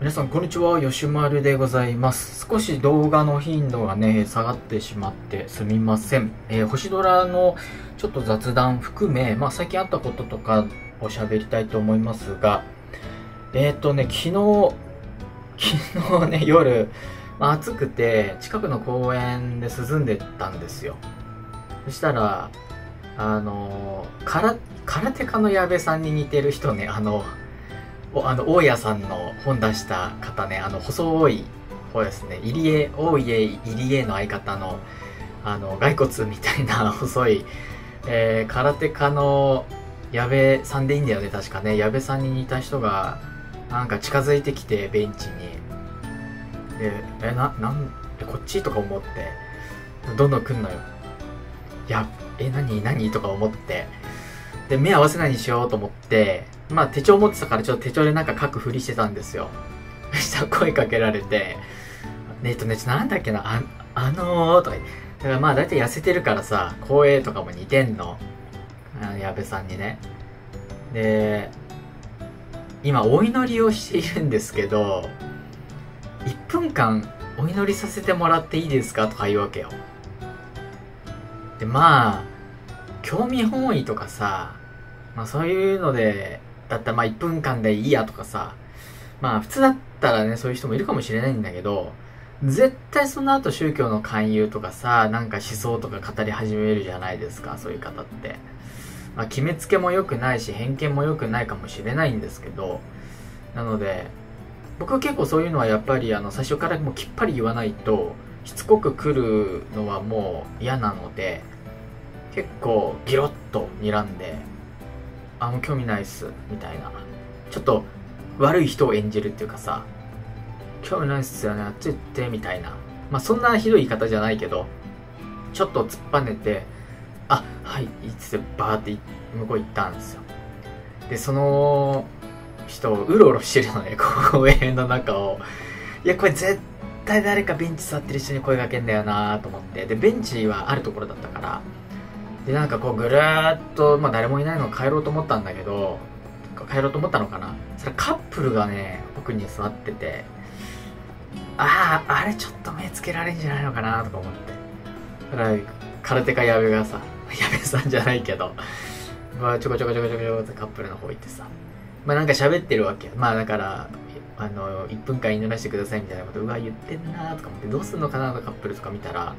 皆さんこんにちは、吉丸でございます。少し動画の頻度がね、下がってしまってすみません。えー星空のちょっと雑談含め、まあ最近あったこととかを喋りたいと思いますが、えっ、とね、昨日、昨日ね、夜、まあ、暑くて、近くの公園で涼んでたんですよ。そしたら、あのー、空、空手家の矢部さんに似てる人ね、あの、あの大家さんの本出した方ねあの細い方ですね。入江大家入江の相方のあの骸骨みたいな 細い、えー空手家の矢部さんでいいんだよね確かね。矢部さんに似た人がなんか近づいてきてベンチに。でえななんえこっちとか思ってどんどん来んのよ。いやえ何何？とか思って。で目合わせないにしようと思ってまあ手帳持ってたからちょっと手帳でなんか書くふりしてたんですよ。そ したら声かけられて、ねえっとね、ちょっとなんだっけな、あ、あのー、とか言って。だからまあ大体痩せてるからさ、声とかも似てんの。あの矢部さんにね。で、今お祈りをしているんですけど、1分間お祈りさせてもらっていいですかとか言うわけよ。で、まあ、興味本位とかさ、まあそういうので、だったらまあ1分間でいいやとかさ、まあ普通だったらね、そういう人もいるかもしれないんだけど、絶対その後宗教の勧誘とかさ、なんか思想とか語り始めるじゃないですか、そういう方って。まあ決めつけも良くないし、偏見も良くないかもしれないんですけど、なので、僕は結構そういうのはやっぱりあの最初からもうきっぱり言わないと、しつこく来るのはもう嫌なので、結構ギロッと睨んで、あ、もう興味ないっす、みたいな。ちょっと悪い人を演じるっていうかさ、興味ないっすよね、あっち行って、みたいな。まあそんなひどい言い方じゃないけど、ちょっと突っぱねて、あ、はい、いつでバーって向こう行ったんですよ。で、その人を、うろうろしてるのね、公園の中を。いや、これ絶対誰かベンチ座ってる人に声かけんだよなと思って。で、ベンチはあるところだったから、で、なんかこうぐるーっと、まあ誰もいないのを帰ろうと思ったんだけど、帰ろうと思ったのかなそれカップルがね、奥に座ってて、ああ、あれちょっと目つけられんじゃないのかなとか思って。だから、空手家矢部がさ、矢部さんじゃないけど、まあちょこちょこちょこちょこちょこってカップルの方行ってさ、まあなんか喋ってるわけ。まあだから、あの、1分間祈らせてくださいみたいなこと、うわ、言ってんなとか思って、どうすんのかなとカップルとか見たら、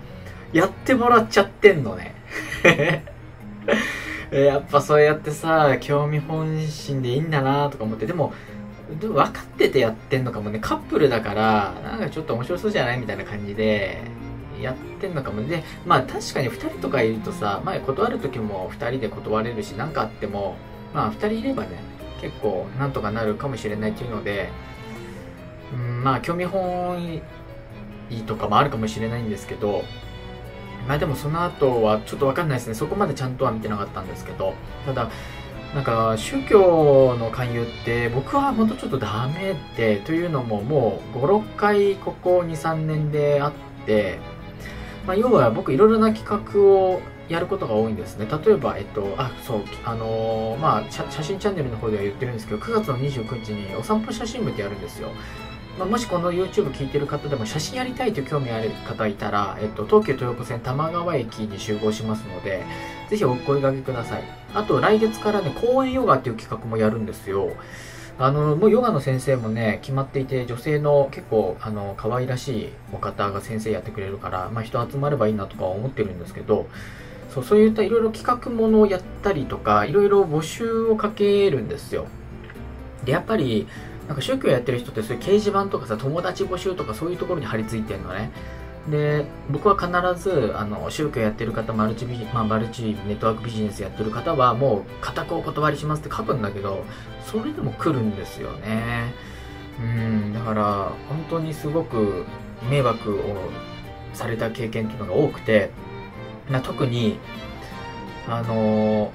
やってもらっちゃってんのね。やっぱそうやってさ、興味本心でいいんだなとか思って、でも、分かっててやってんのかもね、カップルだから、なんかちょっと面白そうじゃないみたいな感じで、やってんのかも。で、まあ確かに2人とかいるとさ、前断る時も2人で断れるし、なんかあっても、まあ2人いればね、結構なんとかなるかもしれないっていうので、うん、まあ興味本位とかもあるかもしれないんですけど、まあでもその後はちょっとわかんないですね。そこまでちゃんとは見てなかったんですけど、ただ、なんか宗教の勧誘って僕は本当ちょっとダメで、というのももう5、6回ここ2、3年であって、まあ要は僕いろいろな企画をやることが多いんですね。例えば、えっと、あ、そう、あのーまあ、写真チャンネルの方では言ってるんですけど、9月の29日にお散歩写真部ってやるんですよ。まあ、もしこの YouTube 聞いてる方でも写真やりたいという興味ある方いたら、えっと、東急東横線玉川駅に集合しますので、ぜひお声掛けください。あと、来月からね、公園ヨガっていう企画もやるんですよ。あの、もうヨガの先生もね、決まっていて、女性の結構、あの、可愛らしいお方が先生やってくれるから、まあ、人集まればいいなとか思ってるんですけど、そう、そういったいろいろ企画ものをやったりとか、いろいろ募集をかけるんですよ。で、やっぱり、なんか宗教やってる人ってそういう掲示板とかさ、友達募集とかそういうところに貼り付いてるのね。で、僕は必ず、あの、宗教やってる方、マルチビジ、まあ、マルチネットワークビジネスやってる方は、もう、固くお断りしますって書くんだけど、それでも来るんですよね。うん、だから、本当にすごく迷惑をされた経験っていうのが多くて、な特に、あの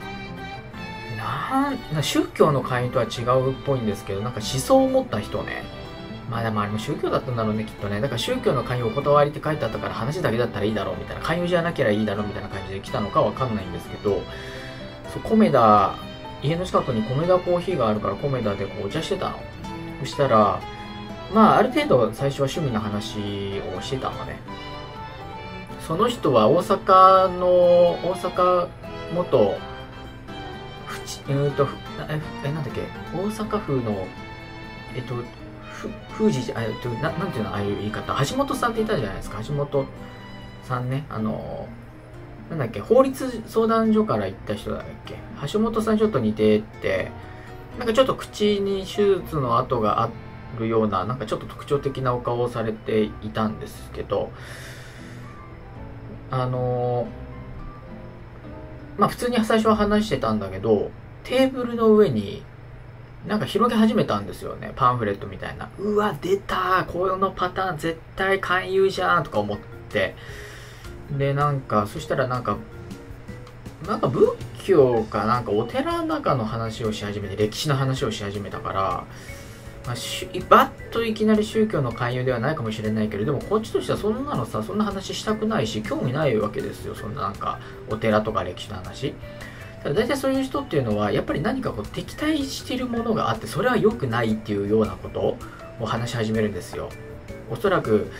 なん宗教の会員とは違うっぽいんですけど、なんか思想を持った人ね。まあでもあれも宗教だったんだろうね、きっとね。だから宗教の会員お断りって書いてあったから話だけだったらいいだろうみたいな、勧誘じゃなければいいだろうみたいな感じで来たのかわかんないんですけど、そう、コメダ、家の近くにコメダコーヒーがあるからコメダでこうお茶してたの。そしたら、まあある程度最初は趣味の話をしてたのねその人は大阪の大阪元えーとええなんだっけ大阪府のえっとふじあえっとななんていうのああいう言い方橋本さんっていたじゃないですか橋本さんねあのなんだっけ法律相談所から行った人だっけ橋本さんちょっと似てってなんかちょっと口に手術の跡があるようななんかちょっと特徴的なお顔をされていたんですけどあのまあ普通に最初は話してたんだけどテーブルの上になんか広げ始めたんですよね。パンフレットみたいな。うわ、出たこのパターン絶対勧誘じゃんとか思って。で、なんか、そしたらなんか、なんか仏教かなんかお寺の中の話をし始めて、歴史の話をし始めたから、まあ、バッといきなり宗教の勧誘ではないかもしれないけれども、こっちとしてはそんなのさ、そんな話したくないし、興味ないわけですよ。そんななんか、お寺とか歴史の話。大体そういう人っていうのはやっぱり何かこう敵対しているものがあってそれは良くないっていうようなことを話し始めるんですよ。おそらく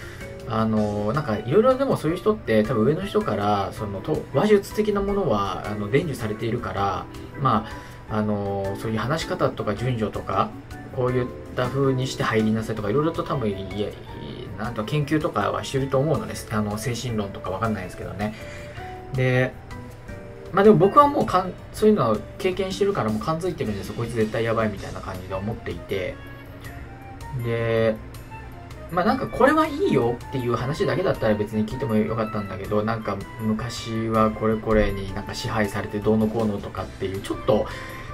あのなんかいろいろでもそういう人って多分上の人からそのと話術的なものはあの伝授されているからまああのそういう話し方とか順序とかこういった風にして入りなさいとかいろいろと多分いやなんと研究とかはしてると思うのです。あの精神論とかわかんないですけどね。でまあでも僕はもうかんそういうのは経験してるからもう感づいてるんですよ。こいつ絶対やばいみたいな感じで思っていて。でまあなんかこれはいいよっていう話だけだったら別に聞いてもよかったんだけどなんか昔はこれこれになんか支配されてどうのこうのとかっていうちょっと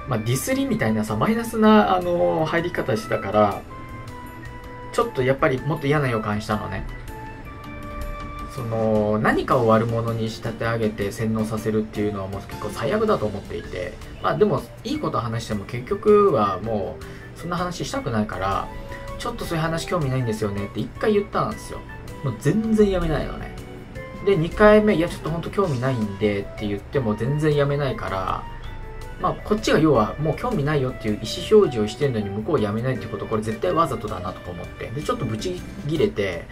まあ、ディスりみたいなさマイナスなあの入り方してたからちょっとやっぱりもっと嫌な予感したのね。その何かを悪者に仕立て上げて洗脳させるっていうのはもう結構最悪だと思っていてまあでもいいこと話しても結局はもうそんな話したくないからちょっとそういう話興味ないんですよねって1回言ったんですよ。もう全然やめないのね。で2回目いやちょっと本当興味ないんでって言っても全然やめないからまあ、こっちが要はもう興味ないよっていう意思表示をしてるのに向こうやめないってことこれ絶対わざとだなとか思って。でちょっとブチギレて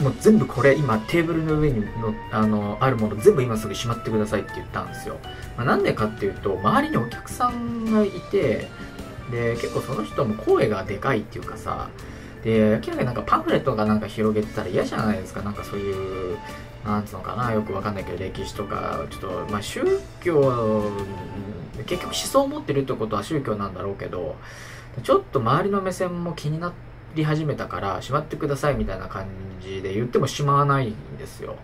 もう全部これ今テーブルの上にのあのあるもの全部今すぐしまってくださいって言ったんですよ、まあ、なんでかっていうと周りにお客さんがいてで結構その人も声がでかいっていうかさで明らかになんかパンフレットがなんか広げてたら嫌じゃないですか。なんかそういうなんつうのかなよくわかんないけど歴史とかちょっとまあ宗教結局思想を持ってるってことは宗教なんだろうけどちょっと周りの目線も気になってり始めたからしまってくださいみたいな感じで言ってもしまわないんですよ。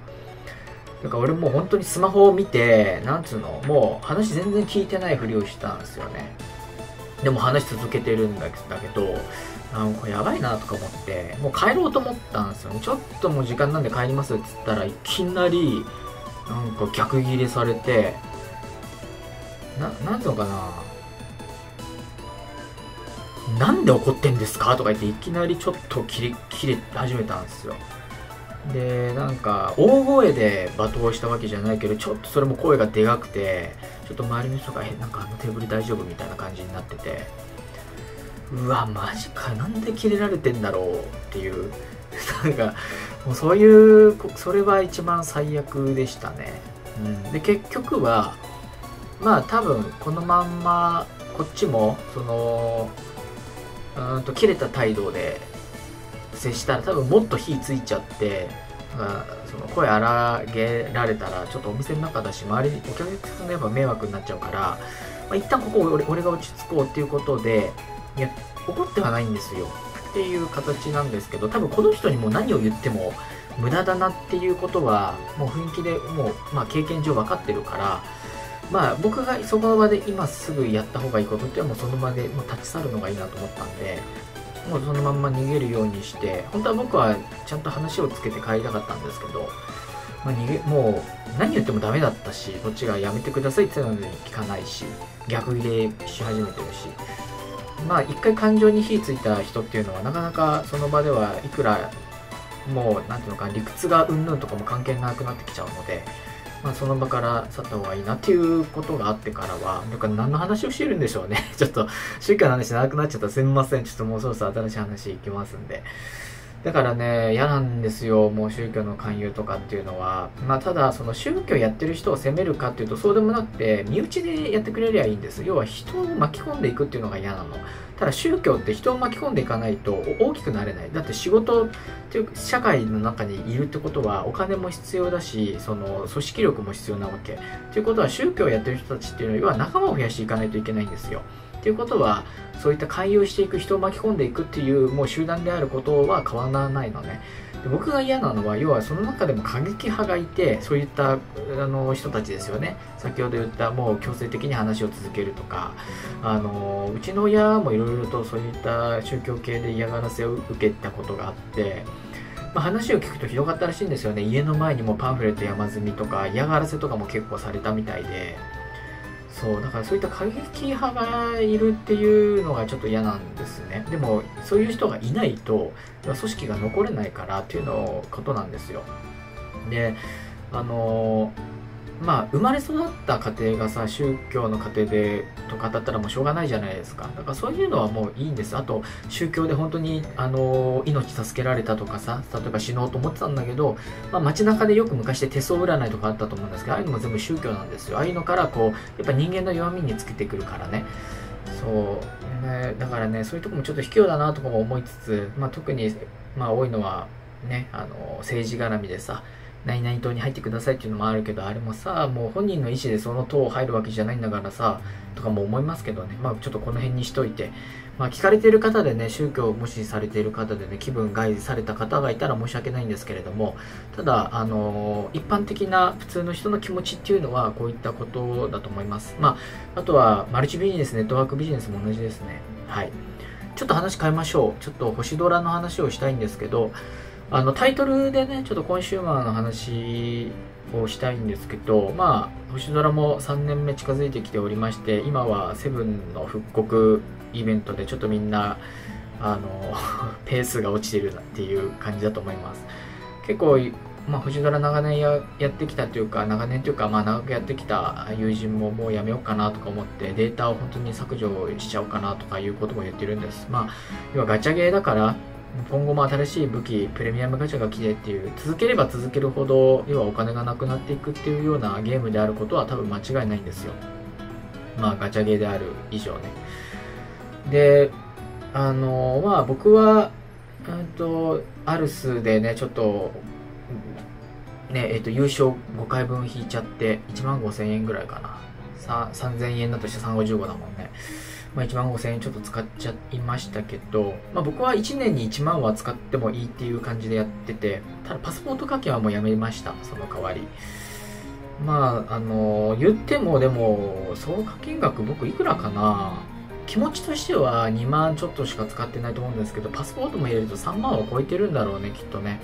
だから俺もう本当にスマホを見てなんつうのもう話全然聞いてないふりをしたんですよね。でも話続けてるんだけどなんかやばいなとか思ってもう帰ろうと思ったんですよね。ちょっともう時間なんで帰りますっつったらいきなりなんか逆ギレされてななんていうのかな。なんで怒ってんですか？とか言っていきなりちょっと切れ切れ始めたんですよ。でなんか大声で罵倒したわけじゃないけどちょっとそれも声がでかくてちょっと周りの人が「えなんかあのテーブル大丈夫?」みたいな感じになってて。うわマジか。なんで切れられてんだろうっていう。なんかもうそういうそれは一番最悪でしたね、うん、で結局はまあ多分このまんまこっちもそのうんと切れた態度で接したら多分もっと火ついちゃってまあその声荒げられたらちょっとお店の中だし周りにお客さんがやっぱ迷惑になっちゃうから、まあ、一旦ここ俺俺が落ち着こうっていうことでいや怒ってはないんですよ。っていう形なんですけど多分この人にも何を言っても無駄だなっていうことはもう雰囲気でもう、まあ、経験上分かってるからまあ僕がその場で今すぐやった方がいいことってもうその場でもう立ち去るのがいいなと思ったんでもうそのまんま逃げるようにして本当は僕はちゃんと話をつけて帰りたかったんですけど、まあ、逃げもう何言ってもダメだったしこっちがやめてくださいって言ったのに聞かないし逆ギレし始めてるし。まあ一回感情に火ついた人っていうのはなかなかその場ではいくらもう何ていうのか理屈がうんぬんとかも関係なくなってきちゃうのでまあ、その場から去った方がいいなっていうことがあってからは、なんか何の話をしてるんでしょうね。ちょっと、宗教の話長くなっちゃったすみません。ちょっともうそろそろ新しい話いきますんで。だからね、嫌なんですよ、もう宗教の勧誘とかっていうのは。まあ、ただ、その宗教やってる人を責めるかっていうと、そうでもなくて、身内でやってくれりゃいいんです。要は人を巻き込んでいくっていうのが嫌なの。ただ宗教って人を巻き込んでいかないと大きくなれない。だって仕事っていう社会の中にいるってことはお金も必要だし、その組織力も必要なわけ。ということは宗教をやってる人たちっていうのは要は仲間を増やしていかないといけないんですよ。っていうことはそういった勧誘していく人を巻き込んでいくっていうもう集団であることは変わらないのね。で僕が嫌なのは要はその中でも過激派がいてそういったあの人たちですよね。先ほど言ったもう強制的に話を続けるとかあのうちの親もいろいろとそういった宗教系で嫌がらせを受けたことがあってまあ、話を聞くとひどかったらしいんですよね。家の前にもパンフレット山積みとか嫌がらせとかも結構されたみたいで。そうだからそういった過激派がいるっていうのがちょっと嫌なんですね。でもそういう人がいないと組織が残れないからっていうのことなんですよ。であのまあ生まれ育った家庭がさ宗教の家庭でとかだったらもうしょうがないじゃないですか。だからそういうのはもういいんです。あと宗教で本当にあの命助けられたとかさ例えば死のうと思ってたんだけど、まあ、街中でよく昔で手相占いとかあったと思うんですけどああいうのも全部宗教なんですよ。ああいうのからこうやっぱ人間の弱みにつけてくるからね。そう、ね、だからねそういうとこもちょっと卑怯だなとかも思いつつ、まあ、特に、まあ、多いのはねあの政治絡みでさ何々党に入ってくださいっていうのもあるけど、あれもさ、もう本人の意思でその党入るわけじゃないんだからさ、とかも思いますけどね。まあちょっとこの辺にしといて。まあ聞かれてる方でね、宗教を無視されている方でね、気分害された方がいたら申し訳ないんですけれども、ただ、あの、一般的な普通の人の気持ちっていうのはこういったことだと思います。まあ、あとはマルチビジネス、ネットワークビジネスも同じですね。はい。ちょっと話変えましょう。ちょっと星ドラの話をしたいんですけど、あのタイトルでね、ちょっとコンシューマーの話をしたいんですけど、まあ、星ドラも3年目近づいてきておりまして、今はセブンの復刻イベントでちょっとみんな、あの、ペースが落ちてるなっていう感じだと思います。結構、まあ、星ドラ長年ややってきたというか、長年というか、まあ、長くやってきた友人ももうやめようかなとか思って、データを本当に削除しちゃおうかなとかいうことも言ってるんです。まあ、要はガチャゲーだから、今後も新しい武器、プレミアムガチャが来てっていう、続ければ続けるほど、要はお金がなくなっていくっていうようなゲームであることは多分間違いないんですよ。まあ、ガチャゲーである以上ね。で、あの、まあ僕は、うんと、アルスでね、ちょっと、ね、えっ、と、優勝5回分引いちゃって、1万5千円ぐらいかな。3000円だとして355だもんね。まあ、1万5000円ちょっと使っちゃいましたけど、まあ、僕は1年に1万は使ってもいいっていう感じでやってて、ただパスポート課金はもうやめました、その代わり。まあ、あの、言ってもでも、総課金額僕いくらかな？気持ちとしては2万ちょっとしか使ってないと思うんですけど、パスポートも入れると3万を超えてるんだろうね、きっとね。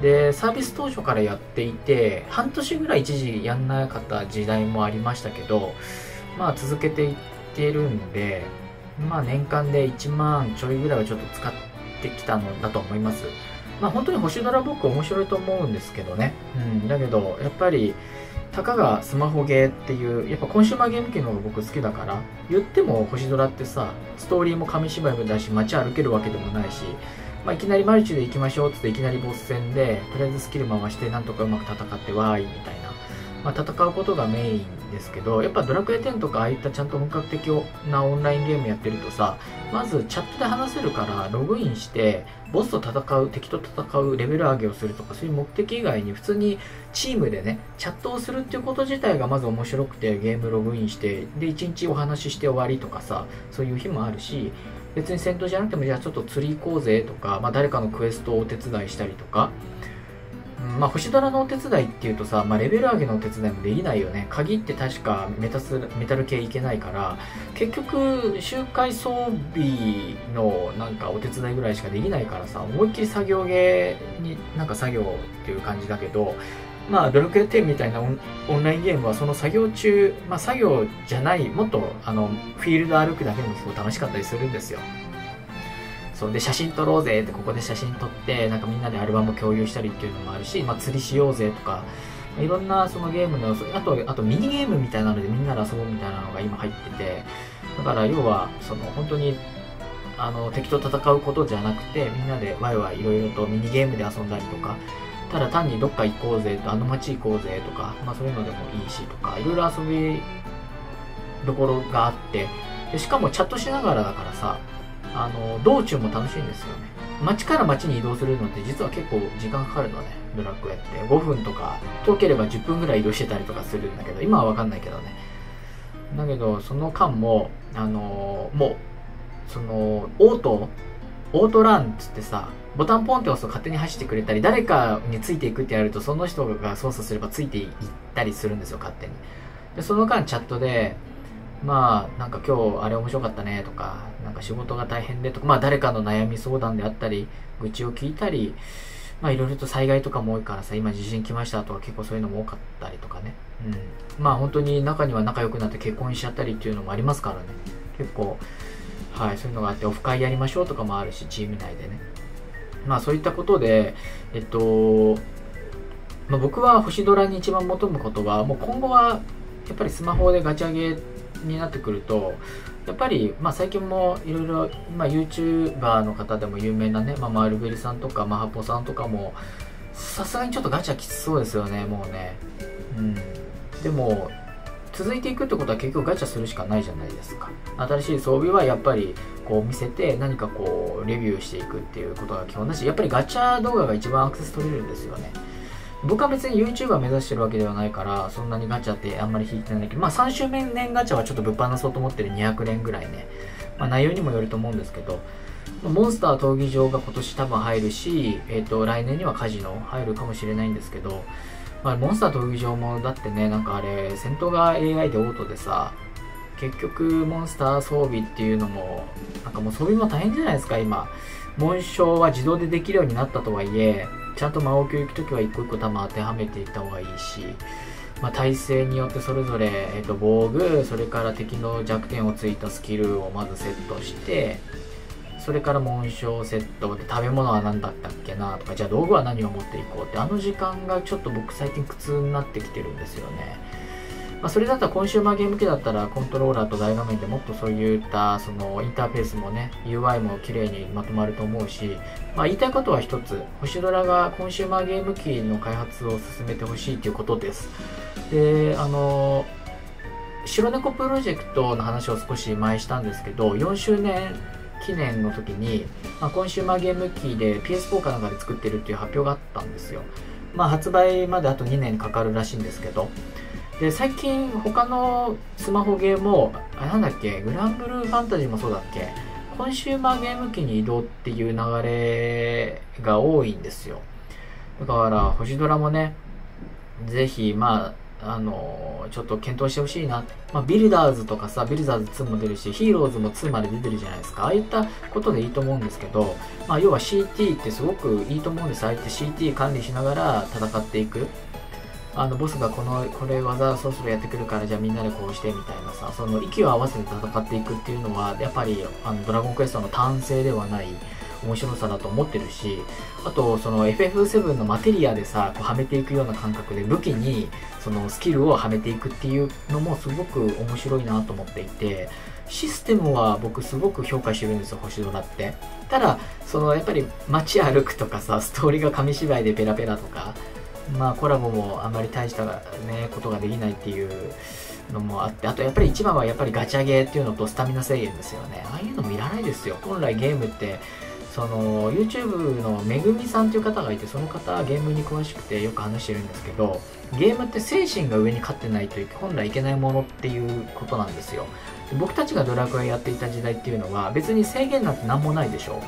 で、サービス当初からやっていて、半年ぐらい一時やんなかった時代もありましたけど、まあ続けていって、てるんで、まあ年間で1万ちょいぐらいはちょっと使ってきたのだと思います。まあ本当に星ドラ僕面白いと思うんですけどね。うん、だけど、やっぱり、たかがスマホゲーっていう、やっぱコンシューマーゲーム機の方が僕好きだから、言っても星ドラってさ、ストーリーも紙芝居もだし、街歩けるわけでもないし、まあ、いきなりマルチで行きましょうっていきなりボス戦で、とりあえずスキル回してなんとかうまく戦ってわーいみたいな。まあ、戦うことがメインですけど、やっぱドラクエ10とかああいったちゃんと本格的なオンラインゲームやってるとさ、まずチャットで話せるからログインして、ボスと戦う、敵と戦う、レベル上げをするとか、そういう目的以外に普通にチームでね、チャットをするっていうこと自体がまず面白くて、ゲームログインして、で、1日お話しして終わりとかさ、そういう日もあるし、別に戦闘じゃなくても、じゃあちょっと釣り行こうぜとか、まあ誰かのクエストをお手伝いしたりとか、まあ、星ドラのお手伝いっていうとさ、まあ、レベル上げのお手伝いもできないよね。鍵って確かメタスメタル系いけないから、結局、周回装備のなんかお手伝いぐらいしかできないからさ、思いっきり作業ゲーになんか作業っていう感じだけど、まあ、ドラクエ10みたいなオンラインゲームはその作業中、まあ、作業じゃない、もっとあのフィールド歩くだけでもすごい楽しかったりするんですよ。そうで写真撮ろうぜってここで写真撮ってなんかみんなでアルバム共有したりっていうのもあるし、まあ、釣りしようぜとかいろんなそのゲームの、あと、あとミニゲームみたいなのでみんなで遊ぼうみたいなのが今入ってて、だから要は、その本当に、あの、敵と戦うことじゃなくて、みんなでワイワイいろいろとミニゲームで遊んだりとか、ただ単にどっか行こうぜと、あの街行こうぜとか、まあそういうのでもいいしとか、いろいろ遊びどころがあって、でしかもチャットしながらだからさ、あの、道中も楽しいんですよね。街から街に移動するのって実は結構時間かかるのね。ドラクエって。5分とか、遠ければ10分ぐらい移動してたりとかするんだけど、今はわかんないけどね。だけど、その間も、あのもう、その、オート、オートランっつってさ、ボタンポンって押すと勝手に走ってくれたり、誰かについていくってやると、その人が操作すればついていったりするんですよ、勝手に。で、その間チャットで、まあ、なんか今日あれ面白かったねとか、なんか仕事が大変でとか、まあ誰かの悩み相談であったり、愚痴を聞いたり、まあいろいろと災害とかも多いからさ、今地震来ましたとか結構そういうのも多かったりとかね。うん。まあ本当に中には仲良くなって結婚しちゃったりっていうのもありますからね。結構、はい、そういうのがあって、オフ会やりましょうとかもあるし、チーム内でね。まあそういったことで、えっと、まあ、僕は星空に一番求むことは、もう今後はやっぱりスマホでガチャゲーになってくると、やっぱり、まあ、最近もいろいろ、まあ、YouTuber の方でも有名なね、まあ、マルベリさんとか、マハポさんとかも、さすがにちょっとガチャきつそうですよね、もうね。うん。でも、続いていくってことは結局ガチャするしかないじゃないですか。新しい装備はやっぱりこう見せて何かこうレビューしていくっていうことが基本だし、やっぱりガチャ動画が一番アクセス取れるんですよね。僕は別に YouTuber 目指してるわけではないから、そんなにガチャってあんまり引いてないんだけど、まあ3周年ガチャはちょっとぶっ放そうと思ってる200連ぐらいね。まあ内容にもよると思うんですけど、モンスター闘技場が今年多分入るし、えっ、ー、と、来年にはカジノ入るかもしれないんですけど、まあ、モンスター闘技場もだってね、なんかあれ、戦闘が AI でオートでさ、結局モンスター装備っていうのも、なんかもう装備も大変じゃないですか、今。紋章は自動でできるようになったとはいえ、ちゃんと魔王級行くときは一個一個弾当てはめていった方がいいし、まあ、体勢によってそれぞれ、えー、と防具それから敵の弱点をついたスキルをまずセットしてそれから紋章セットで食べ物は何だったっけなとかじゃあ道具は何を持っていこうってあの時間がちょっと僕最近苦痛になってきてるんですよね。まあ、それだったらコンシューマーゲーム機だったらコントローラーと大画面でもっとそういったそのインターフェースもね UI も綺麗にまとまると思うし、まあ、言いたいことは一つ星ドラがコンシューマーゲーム機の開発を進めてほしいということです。であの白猫プロジェクトの話を少し前したんですけど4周年記念の時に、まあ、コンシューマーゲーム機で PS4 かなんかで作ってるっていう発表があったんですよ。まあ発売まであと2年かかるらしいんですけどで最近他のスマホゲームもあなんだっけグランブルーファンタジーもそうだっけコンシューマーゲーム機に移動っていう流れが多いんですよ。だから星ドラもねぜひまああのちょっと検討してほしいな、まあ、ビルダーズとかさビルダーズ2も出るしヒーローズも2まで出てるじゃないですか。ああいったことでいいと思うんですけど、まあ、要は CT ってすごくいいと思うんです。ああやって CT 管理しながら戦っていく。あのボスがこのこれ技そろそろやってくるからじゃあみんなでこうしてみたいなさその息を合わせて戦っていくっていうのはやっぱりあのドラゴンクエストの単性ではない面白さだと思ってるしあとその FF7 のマテリアでさこうはめていくような感覚で武器にそのスキルをはめていくっていうのもすごく面白いなと思っていてシステムは僕すごく評価してるんですよ星空って。ただそのやっぱり街歩くとかさストーリーが紙芝居でペラペラとかまあコラボもあんまり大したねことができないっていうのもあってあとやっぱり一番はやっぱりガチャゲーっていうのとスタミナ制限ですよね。ああいうのもいらないですよ。本来ゲームってその YouTube のめぐみさんという方がいてその方はゲームに詳しくてよく話してるんですけどゲームって精神が上に勝ってないと本来いけないものっていうことなんですよ。僕たちがドラクエやっていた時代っていうのは別に制限なんて何もないでしょ。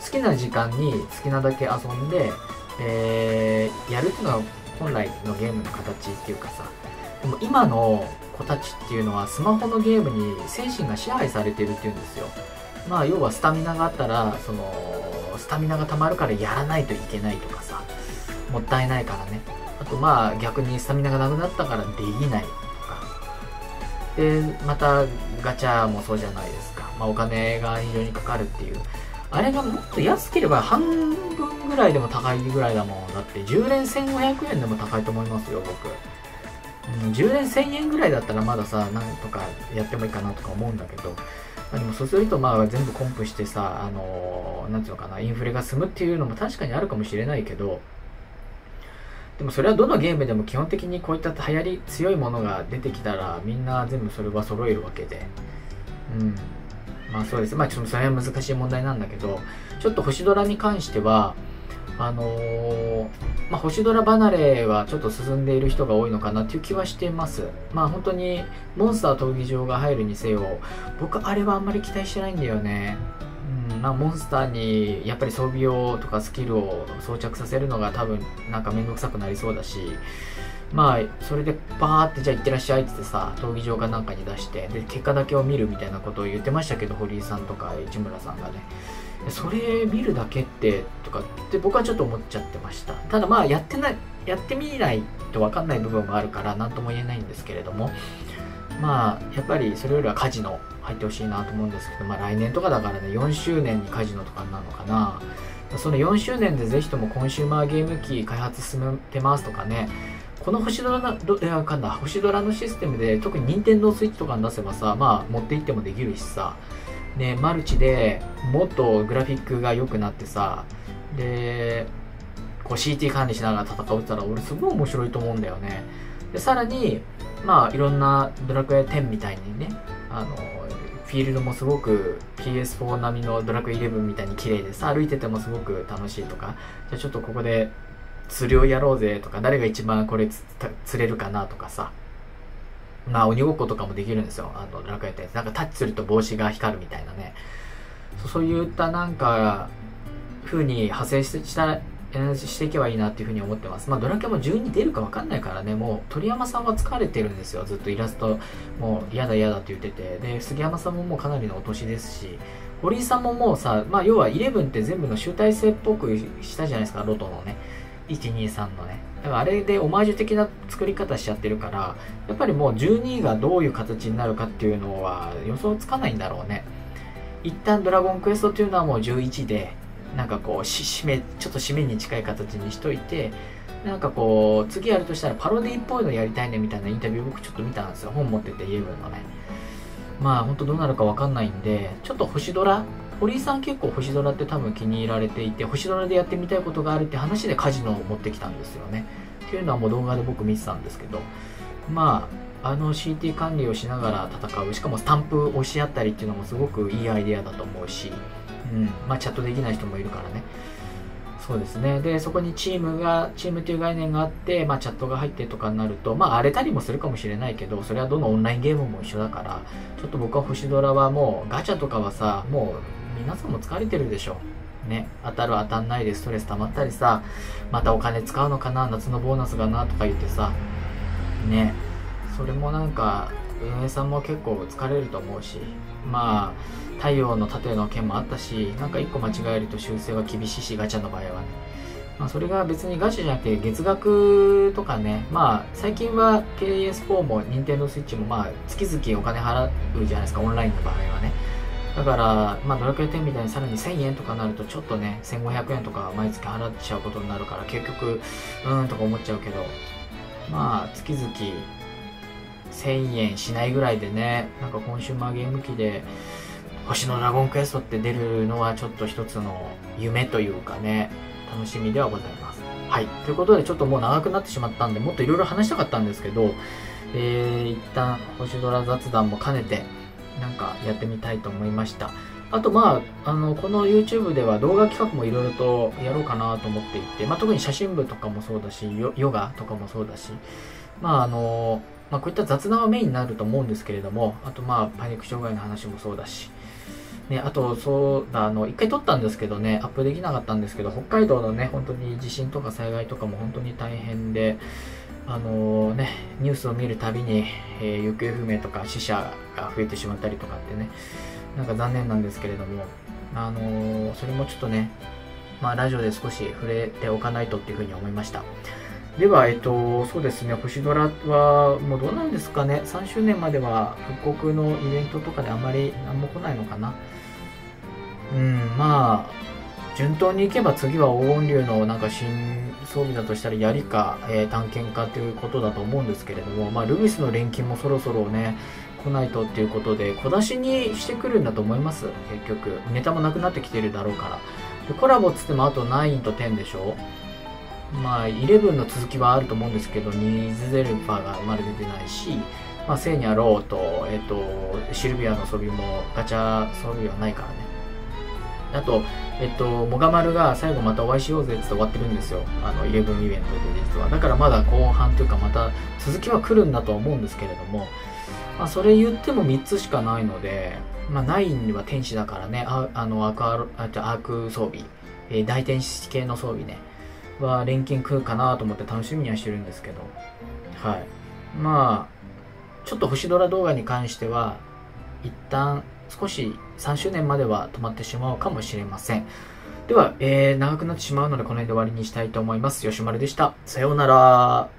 好きな時間に好きなだけ遊んでえー、やるっていうのは本来のゲームの形っていうかさでも今の子たちっていうのはスマホのゲームに精神が支配されてるっていうんですよ。まあ要はスタミナがあったらそのスタミナがたまるからやらないといけないとかさもったいないからね。あとまあ逆にスタミナがなくなったからできないとか。でまたガチャもそうじゃないですか、まあ、お金が非常にかかるっていう。あれがもっと安ければ半ぐらいでも高いぐらいだもん。だって10連1500円でも高いと思いますよ僕、うん、10連1000円ぐらいだったらまださなんとかやってもいいかなとか思うんだけど、まあ、でもそうするとまあ全部コンプしてさあのー、なんていうのかなインフレが進むっていうのも確かにあるかもしれないけど。でもそれはどのゲームでも基本的にこういった流行り強いものが出てきたらみんな全部それは揃えるわけで。うん。まあそうです。まあちょっとそれは難しい問題なんだけど、ちょっと星ドラに関しては、あのー、まあ、星ドラ離れはちょっと進んでいる人が多いのかなっていう気はしてます。まあ本当にモンスター闘技場が入るにせよ、僕あれはあんまり期待してないんだよね。うん、まあモンスターにやっぱり装備をとかスキルを装着させるのが多分なんかめんどくさくなりそうだし、まあそれでバーってじゃあ行ってらっしゃいってさ闘技場かなんかに出してで結果だけを見るみたいなことを言ってましたけど堀井さんとか市村さんがねそれ見るだけってとかって僕はちょっと思っちゃってました。ただまあやってないやってみないと分かんない部分もあるから何とも言えないんですけれどもまあやっぱりそれよりはカジノ入ってほしいなと思うんですけどまあ来年とかだからね4周年にカジノとかになるのかな。その4周年でぜひともコンシューマーゲーム機開発進めてますとかね。この星ドラの、いや、かんだ、星ドラのシステムで、特に任天堂スイッチとかに出せばさ、まあ、持って行ってもできるしさ、ね、マルチでもっとグラフィックが良くなってさ、で、こう CT 管理しながら戦うってたら、俺すごい面白いと思うんだよね。で、さらに、まあ、いろんなドラクエ10みたいにね、あの、フィールドもすごく PS4 並みのドラクエ11みたいに綺麗でさ、歩いててもすごく楽しいとか、じゃあちょっとここで釣りをやろうぜとか、誰が一番これ釣れるかなとかさ、まあ鬼ごっことかもできるんですよ。あの、楽やったやつ。なんかタッチすると帽子が光るみたいなね。そういったなんか、風に派生したしていけばいいなっていうふうに思ってます。まあ、ドラキュアも12出るか分かんないからね、もう鳥山さんは疲れてるんですよ。ずっとイラスト、もう嫌だ嫌だって言ってて。で、杉山さんももうかなりのお年ですし、堀井さんももうさ、まあ、要は11って全部の集大成っぽくしたじゃないですか、ロトのね。123のねだからあれでオマージュ的な作り方しちゃってるからやっぱりもう12位がどういう形になるかっていうのは予想つかないんだろうね。一旦ドラゴンクエストっていうのはもう11でなんかこうし締めちょっと締めに近い形にしといてなんかこう次やるとしたらパロディっぽいのやりたいねみたいなインタビュー僕ちょっと見たんですよ。本持っててイエブンのね。まあ本当どうなるかわかんないんでちょっと星ドラ堀井さん結構星空って多分気に入られていて星空でやってみたいことがあるって話でカジノを持ってきたんですよね。っていうのはもう動画で僕見てたんですけど。まああの CT 管理をしながら戦う。しかもスタンプ押し合ったりっていうのもすごくいいアイデアだと思うし、うん。まあ、チャットできない人もいるからね。そうですね。で、そこにチームが、チームという概念があって、まあ、チャットが入ってとかになると、まあ、荒れたりもするかもしれないけど、それはどのオンラインゲームも一緒だから、ちょっと僕は星ドラはもう、ガチャとかはさ、もう、皆さんも疲れてるでしょね、当たる当たんないでストレス溜まったりさ、またお金使うのかな、夏のボーナスがなとか言ってさ、ね、それもなんか、運営さんも結構疲れると思うし、まあ、太陽の盾の件もあったし、なんか1個間違えると修正は厳しいし、ガチャの場合はね。まあ、それが別にガチャじゃなくて月額とかね、まあ、最近は PS4 も Nintendo Switch もまあ、月々お金払うじゃないですか、オンラインの場合はね。だから、まあ、ドラクエ10みたいにさらに1000円とかなると、ちょっとね、1500円とか毎月払っちゃうことになるから、結局、うーんとか思っちゃうけど、まあ、月々1000円しないぐらいでね、なんかコンシューマーゲーム機で、星のドラゴンクエストって出るのはちょっと一つの夢というかね、楽しみではございます。はい。ということで、ちょっともう長くなってしまったんで、もっといろいろ話したかったんですけど、えー、一旦星ドラ雑談も兼ねて、なんかやってみたいと思いました。あとまあ、あの、この YouTube では動画企画もいろいろとやろうかなと思っていて、まあ特に写真部とかもそうだし、ヨガとかもそうだし、まああの、まあこういった雑談はメインになると思うんですけれども、あとまあパニック障害の話もそうだし、ね、あと、そうだ、あの、一回撮ったんですけどね、アップできなかったんですけど、北海道のね、本当に地震とか災害とかも本当に大変で、あのー、ね、ニュースを見るたびに、えー、行方不明とか死者が増えてしまったりとかってね、なんか残念なんですけれども、あのー、それもちょっとね、まあ、ラジオで少し触れておかないとっていうふうに思いました。では、えっと、そうですね、星ドラは、もうどうなんですかね、3周年までは復刻のイベントとかであんまり何も来ないのかな。うん、まあ、順当にいけば次は黄金竜のなんか新装備だとしたら槍か、えー、探検かということだと思うんですけれども、まあ、ルビスの錬金もそろそろね、来ないとっていうことで、小出しにしてくるんだと思います、結局。ネタもなくなってきてるだろうから。でコラボっつってもあと9と10でしょ？まあ、11の続きはあると思うんですけど、ニーズゼルファがまだ出てないし、まあ、セーニャローと、えっ、と、シルビアの装備もガチャ装備はないからね。あと、えっと、モガマルが最後またお会いしようぜって終わってるんですよ。あの、11イベントで実は。だからまだ後半というかまた続きは来るんだとは思うんですけれども、まあ、それ言っても3つしかないので、まあ、9は天使だからね、ああの、アクアアーク装備、えー、大天使系の装備ね、は錬金食うかなと思って楽しみにはしてるんですけど、はい。まあ、ちょっと星ドラ動画に関しては、一旦少し3周年までは止まってしまうかもしれません。では、えー、長くなってしまうのでこの辺で終わりにしたいと思います。吉丸でした。さようなら。